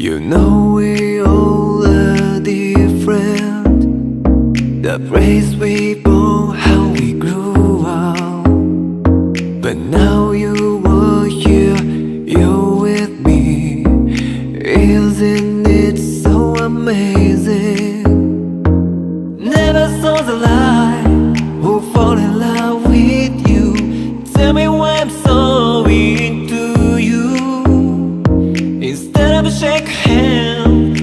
You know we all are different. The place we born, how we grew up. But now you are here, you're with me. Isn't it so amazing? Never saw the light. shake hands